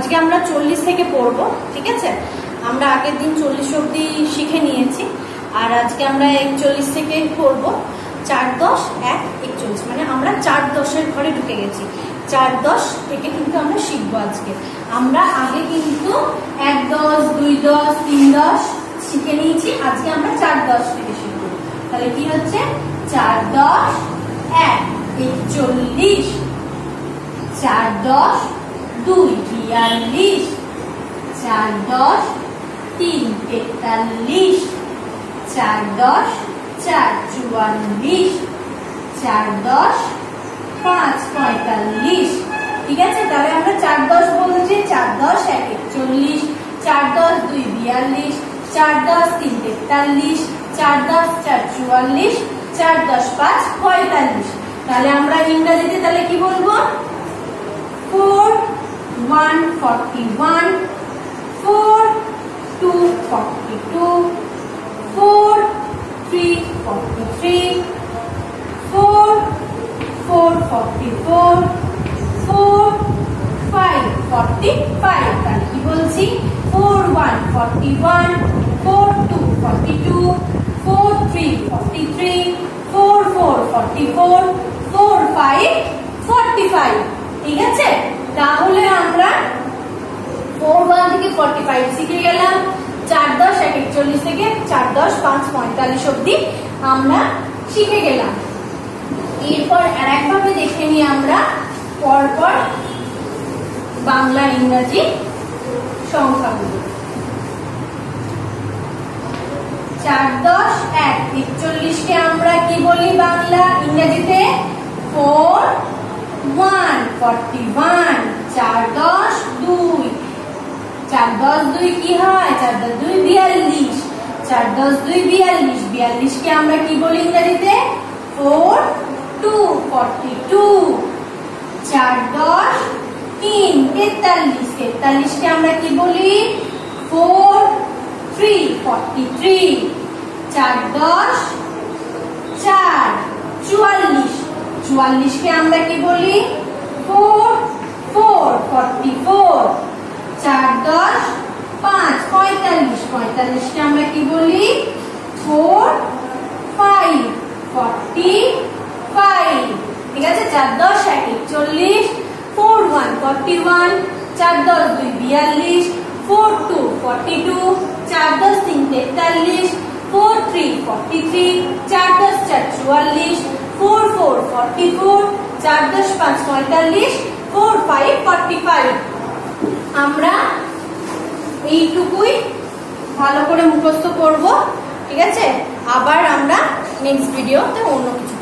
আজকে আমরা চল্লিশ থেকে পড়ব, ঠিক আছে? আমরা আগের দিন চল্লিশ অব্দি শিখে নিয়েছি, আর আজকে আমরা একচল্লিশ থেকে পড়ব, চার দশ, এক, একচল্লিশ। মানে আমরা চার দশের ঘরে ঢুকে গেছি। চার দশ থেকে কিন্তু আমরা শিখব আজকে। আমরা আগে কিন্তু এক দশ, দুই দশ, তিন দশ শিখে নিয়েছি, আজকে আমরা চার দশ থেকে শিখব। তাহলে কি হচ্ছে? চার দশ, এক, একচল্লিশ। চার দশ দুই বিয়াল্লিশ, চার দশ, তিন তেতাল্লিশ চার দশ, চার চুয়াল্লিশ, চার দশ, পাঁচ পঁয়তাল্লিশ। ঠিক আছে? তাহলে আমরা চার দশ বলছি চার দশ, এক একচল্লিশ, চার দশ, দুই বিয়াল্লিশ, চার দশ, তিন তেতাল্লিশ চার দশ, চার চুয়াল্লিশ, চার দশ, পাঁচ পঁয়তাল্লিশ। তাহলে আমরা ইংরেজিতে তাহলে কি বলব? 1, 41, 4, 2, 42, 4, 3, 43, 4, 4, 44, 4, 5, 45. তাহলে কি বলছি 4, 1, 41, 4, 2, 42, 4, 3, 43, 4, 4, 44, 4, 5, 45. ঠিক আছে তাহলে আমরা ফোর ওয়ান থেকে ফর্টি ফাইভ শিখে গেলাম, চার দশ এক একচল্লিশ থেকে চার দশ পাঁচ পঁয়তাল্লিশ অব্দি আমরা শিখে গেলাম। এরপর আর একভাবে দেখে নিই আমরা, পরপর বাংলা, ইংরাজি সংখ্যাগুলো। চার দশ এক, একচল্লিশকে আমরা কি বলি বাংলা, ইংরেজিতে? ফোর ওয়ান ফর্টি ওয়ান চার দশ দুই। চার দশ দুই কি হয়? চার দশ দুই বিয়াল্লিশ। চার দশ দুই বিয়াল্লিশ। বিয়াল্লিশকে আমরা কি বলি ইংরেজিতে? Four two, forty two. চার দশ তিন, তেতাল্লিশ। তেতাল্লিশকে আমরা কি বলি? Four three, forty three. চার দশ চার, চুয়াল্লিশ। চুয়াল্লিশকে আমরা কি বলি? ফোর ফোর ফর্টি ফোর চার, দশ, পাঁচ, পঁয়তাল্লিশ, পঁয়তাল্লিশকে আমরা কি বলি? ফোর ফাইভ ফর্টি ফাইভ ঠিক আছে? চার, দশ এক একচল্লিশ ফোর ওয়ান ফর্টি ওয়ান চার, দশ, দুই, বিয়াল্লিশ। ফোর টু ফর্টি টু চার, দশ, তিন, তেতাল্লিশ। ফোর থ্রি ফর্টি থ্রি চার, দশ, চার, চুয়াল্লিশ। ফোর ফোর ফর্টি ফোর চার, দশ, পাঁচ, পঁয়তাল্লিশ। ফোর ফাইভ ফর্টি ফাইভ আমরা এইটুকুই ভালো করে মুখস্থ করব, ঠিক আছে? আবার আমরা নেক্সট ভিডিওতে অন্য কিছু